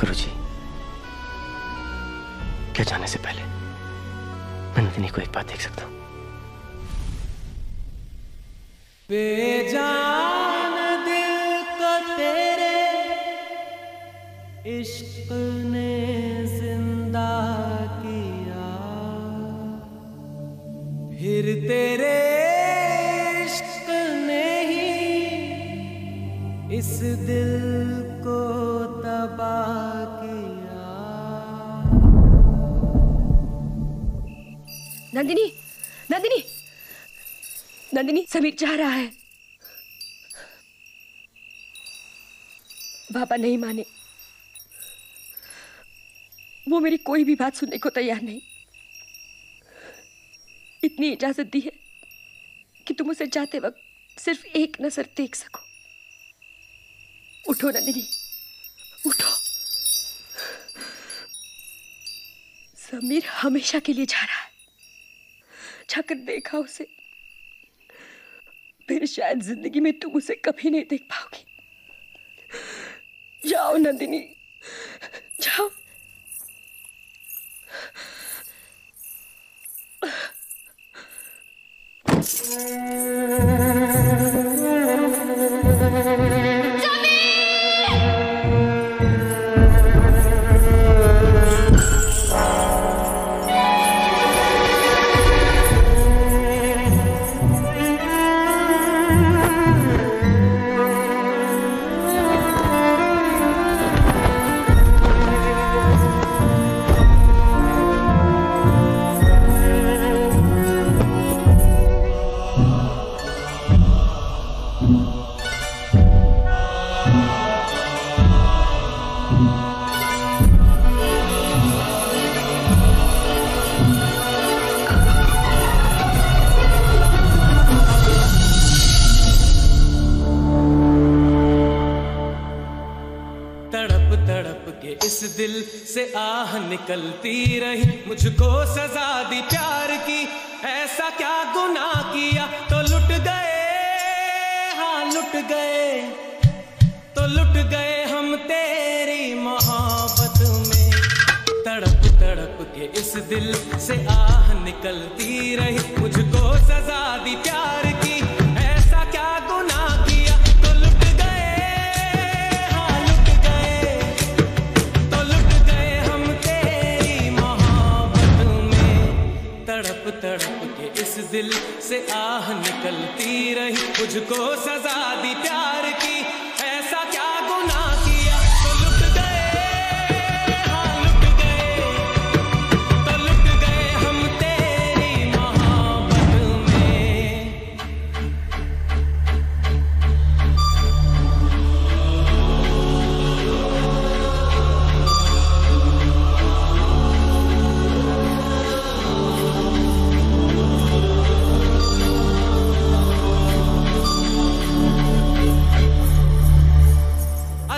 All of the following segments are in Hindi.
गुरुजी क्या जाने से पहले मैं नंदिनी को एक बात देख सकता हूँ। बेजान दिल को तेरे इश्क ने ज़िंदा किया। फिर तेरे इश्क ने ही इस दिल नंदिनी नंदिनी नंदिनी समीर जा रहा है। बाबा नहीं माने। वो मेरी कोई भी बात सुनने को तैयार नहीं। इतनी इजाज़त दी है कि तुम उसे जाते वक्त सिर्फ़ एक नज़र देख सको। उठो नंदिनी, उठो। समीर हमेशा के लिए जा रहा है। जाकर देखा उसे। फिर शायद ज़िंदगी में तुम उसे कभी नहीं देख पाओगी। जाओ नंदिनी, जाओ। तड़प दिल से आह निकलती रही। मुझको सजा दी प्यार की। ऐसा क्या गुनाह किया? तो लुट गए। हाँ लुट गए। तो लुट गए हम तेरी मोहब्बत में। तड़प तड़प के इस दिल से आह निकलती रही। मुझको सजा दी प्यार तड़प के इस दिल से आह निकलती रही। मुझको सजा दी प्यार की।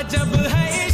अजब है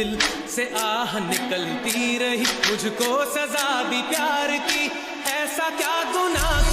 दिल से आह निकलती रही मुझको सजा भी प्यार की। ऐसा क्या गुनाह